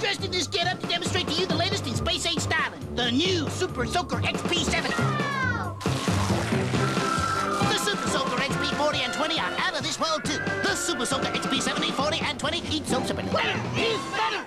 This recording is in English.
dressed in this getup to demonstrate to you the latest in space age styling. The new Super Soaker XP70. The Super Soaker XP 40 and 20 are out of this world too. The Super Soaker XP 70, 40, and 20 each soap separately. Better! He's better!